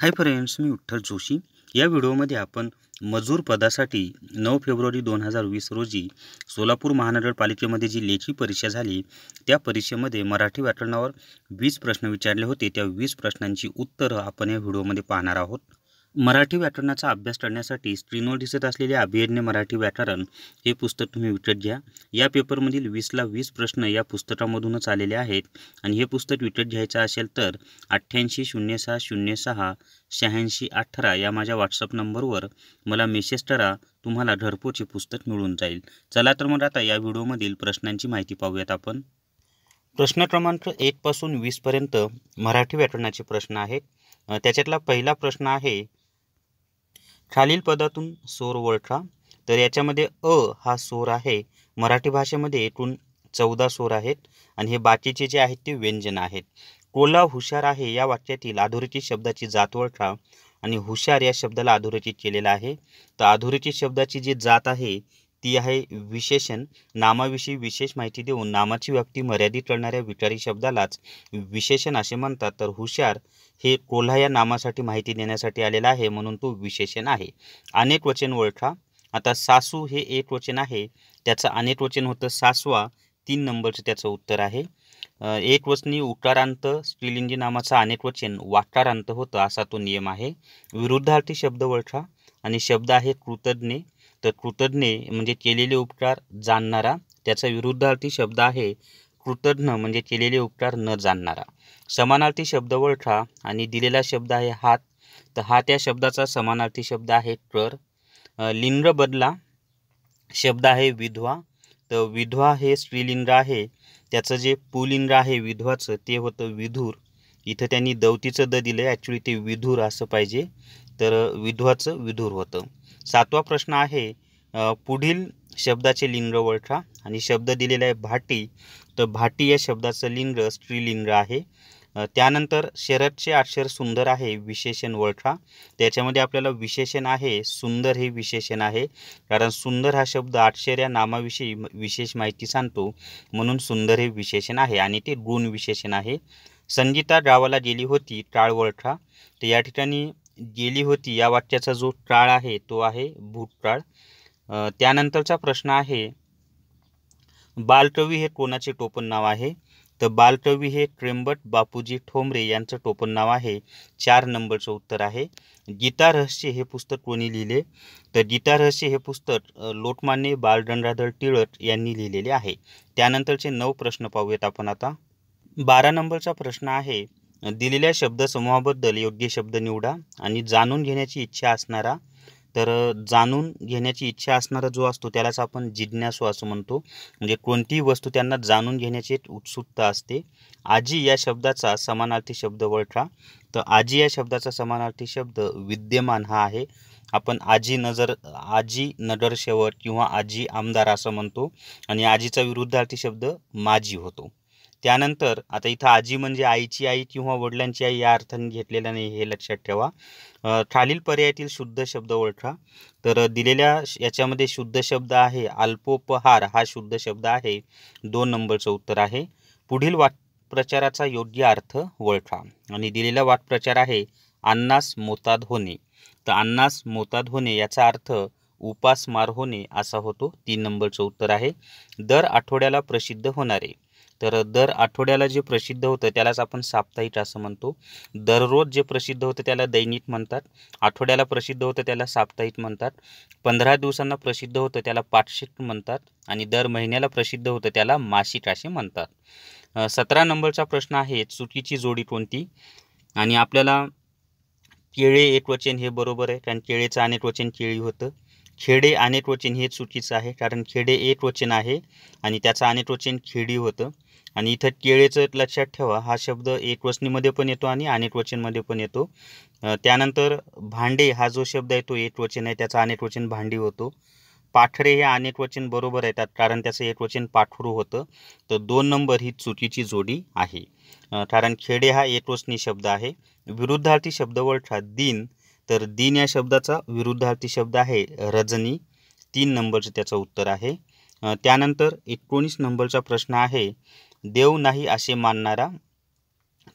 हाय friends मी विठ्ठल जोशी या व्हिडिओमध्ये आपण मजूर पदासाठी नऊ फेब्रुवारी दोन हजार वीस रोजी सोलापूर महानगरपालिकेमध्ये जी लेखी परीक्षा झाली त्या परीक्षेमध्ये मराठी व्याकरणावर वीस प्रश्न विचारले होते. त्या वीस प्रश्नांची उत्तरं आपण या व्हिडिओमध्ये पाहणार आहोत. मराठी व्याकरणाचा अभ्यास करण्यासाठी स्क्रीनवर दिसत असलेले अभियज्ञ मराठी व्याकरण हे पुस्तक तुम्ही विकत घ्या. या पेपरमधील वीसला वीस प्रश्न या पुस्तकामधूनच आलेले आहेत आणि हे पुस्तक विकत घ्यायचं असेल तर अठ्ठ्याऐंशी शून्य सहा शून्य सहा शहाऐंशी अठरा या माझ्या व्हॉट्सअप नंबरवर मला मेसेज करा तुम्हाला घरपोचे पुस्तक मिळून जाईल. चला तर मग आता या व्हिडिओमधील प्रश्नांची माहिती पाहूयात आपण. प्रश्न क्रमांक एकपासून वीसपर्यंत मराठी व्याकरणाचे प्रश्न आहेत. त्याच्यातला पहिला प्रश्न आहे खालील पदातून सोर ओळखा तर याच्यामध्ये अ हा सोर आहे. मराठी भाषेमध्ये एकूण चौदा सोर आहेत आणि हे बाकीचे जे आहेत ते व्यंजन आहेत. कोल्हा हुशार आहे या वाक्यातील अधोरेखित शब्दाची जात ओळखा आणि हुशार या शब्दाला अधोरेखित केलेला आहे. तर अधोरेखित शब्दाची जी जात आहे ती आहे विशेषण. नामाविषयी विशेष माहिती देऊन नामाची व्याप्ती मर्यादित करणाऱ्या विकारी शब्दालाच विशेषण असे म्हणतात. तर हुशार हे कोल्हा या नामासाठी माहिती देण्यासाठी आलेला आहे म्हणून तो विशेषण आहे. अनेक वचन ओळखा. आता सासू हे एक वचन आहे. त्याचं अनेक वचन होतं. सासवा तीन नंबरचं त्याचं उत्तर आहे. एक वचनी उकारांत स्त्रीलिंगी नामाचा अनेक वचन वाकारांत होतं असा तो नियम आहे. विरुद्धार्थी शब्द ओळखा. आणि शब्द आहे कृतज्ञ. तर कृतज्ञ म्हणजे केलेले उपकार जाणणारा त्याचा विरुद्धार्थी शब्द आहे कृतज्ञ म्हणजे केलेले उपकार न जाणणारा. समानार्थी शब्द ओळखा आणि दिलेला शब्द आहे हात. तर हा त्या शब्दाचा समानार्थी शब्द आहे कर लिंग बदला शब्द आहे विधवा. तर विधवा हे स्त्रीलिंग आहे. त्याचं जे पुलिंग आहे विधवाचं ते होतं विधूर. इथं त्यांनी दवतीचं द दिलं आहे ॲक्च्युली ते विधूर असं पाहिजे. तर विधवाचं विधूर होतं. सातवा प्रश्न आहे पुढील शब्दाचे लिंग ओळखा आणि शब्द दिलेला आहे भाटी. तर भाटी या शब्दाचं लिंग स्त्रीलिंग आहे. त्यानंतर शरदचे अक्षर सुंदर आहे विशेषण ओळखा त्याच्यामध्ये आपल्याला विशेषण आहे सुंदर हे विशेषण आहे. कारण सुंदर हा शब्द अक्षर या नामाविषयी विशेष माहिती सांगतो. म्हणून सुंदर हे विशेषण आहे आणि ते गुण विशेषण आहे. संगीता गावाला गेली होती टाळ ओळखा तर या ठिकाणी गेली होती या वाक्याचा जो टाळ आहे तो आहे भूतकाळ त्यानंतरचा प्रश्न आहे बालकवी हे कोणाचे टोपण नाव आहे? तर बालकवी हे त्रेंबट बापूजी ठोंबरे यांचं टोपण नाव आहे. चार नंबरचं उत्तर आहे. गीता रहस्य हे पुस्तक कोणी लिहिले? तर गीता रहस्य हे पुस्तक लोकमान्य बालगंगाधर टिळक यांनी लिहिलेले आहे. त्यानंतरचे नऊ प्रश्न पाहूयात आपण आता. बारा नंबरचा प्रश्न आहे दिलेल्या शब्दसमूहाबद्दल योग्य शब्द निवडा आणि जाणून घेण्याची इच्छा असणारा तर जाणून घेण्याची इच्छा असणारा जो असतो त्यालाच आपण जिज्ञासू असं म्हणतो. म्हणजे कोणतीही वस्तू त्यांना जाणून घेण्याची एक उत्सुकता असते. आजी या शब्दाचा समानार्थी शब्द ओळखा तर आजी या शब्दाचा समानार्थी शब्द विद्यमान हा आहे. आपण आजी नजर आजी नगरसेवक किंवा आजी आमदार असं म्हणतो. आणि आजीचा विरुद्धार्थी शब्द माजी होतो. त्यानंतर आता इथं आजी म्हणजे आईची आई किंवा वडिलांची आई या अर्थाने घेतलेला नाही हे लक्षात ठेवा. खालील पर्यायातील शुद्ध शब्द ओळखा. तर दिलेल्या याच्यामध्ये शुद्ध शब्द आहे अल्पोपहार हा शुद्ध शब्द आहे. दोन नंबरचं उत्तर आहे. पुढील वाक्प्रचाराचा योग्य अर्थ ओळखा. आणि दिलेला वाक्प्रचार आहे अन्नास मोताद होणे. तर अन्नास मोताद होणे याचा अर्थ उपासमार होणे असा होतो. तीन नंबरचं उत्तर आहे दर आठवड्याला प्रसिद्ध होणारे. तर दर आठवड्याला जे प्रसिद्ध होतं त्यालाच आपण साप्ताहिक असं म्हणतो. दररोज जे प्रसिद्ध होतं त्याला दैनिक म्हणतात. आठवड्याला प्रसिद्ध होतं त्याला साप्ताहिक म्हणतात. पंधरा दिवसांना प्रसिद्ध होतं त्याला पाक्षिक म्हणतात. आणि दर महिन्याला प्रसिद्ध होतं त्याला मासिक असे म्हणतात. सतरा नंबरचा प्रश्न आहे चुकीची जोडी कोणती? आणि आपल्याला केळे एकवचन हे बरोबर आहे कारण केळेचं अनेकवचन केळी होतं. खेडे अनेकवचन हे चुकीचं आहे कारण खेडे एक वचन आहे आणि त्याचं अनेकवचन खेडी होतं. आणि इथं केळेचं लक्षात ठेवा हा शब्द एक वचनीमध्ये पण येतो आणि अनेक वचनमध्ये पण येतो. त्यानंतर भांडे हा जो शब्द आहे तो एक वचन आहे त्याचा अनेक वचन भांडी होतो. पाठरे हे अनेक वचन बरोबर येतात कारण त्याचं एक वचन पाठरू होतं. तर दोन नंबर ही चुकीची जोडी आहे. कारण खेडे हा एकवचनी शब्द आहे. विरुद्धार्थी शब्द ओळखा दिन. तर दिन या शब्दाचा विरुद्धार्थी शब्द आहे रजनी. तीन नंबरचं त्याचं उत्तर आहे. त्यानंतर एकोणीस नंबरचा प्रश्न आहे देव नाही असे मानणारा.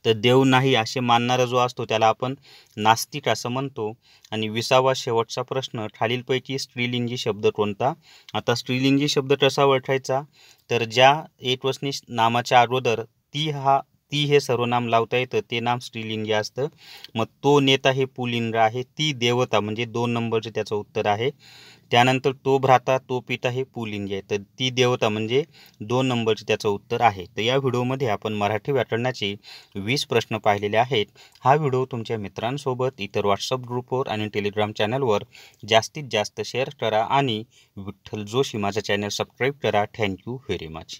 तर देव नाही असे मानणारा जो असतो त्याला आपण नास्तिक असं म्हणतो. आणि विसावा शेवटचा प्रश्न खालीलपैकी स्त्रीलिंगी शब्द कोणता? आता स्त्रीलिंगी शब्द कसा ओळखायचा? तर ज्या एकवसनी नामाच्या अगोदर ती हा ती हे सर्वनाम लावता येतं ते नाम स्त्रीलिंगी असतं. मग तो नेता हे पुलिंग आहे ती देवता म्हणजे दोन नंबरचं त्याचं उत्तर आहे. त्यानंतर तो भ्राता तो पिता हे पुलिंगी आहे. तर ती देवता म्हणजे दोन नंबरचे त्याचं उत्तर आहे. तर या व्हिडिओमध्ये आपण मराठी व्याकरणाचे वीस प्रश्न पाहिलेले आहेत. हा व्हिडिओ तुमच्या मित्रांसोबत इतर व्हॉट्सअप ग्रुपवर आणि टेलिग्राम चॅनलवर जास्तीत जास्त शेअर करा आणि विठ्ठल जोशी माझा चॅनल सबस्क्राईब करा. Thank you very much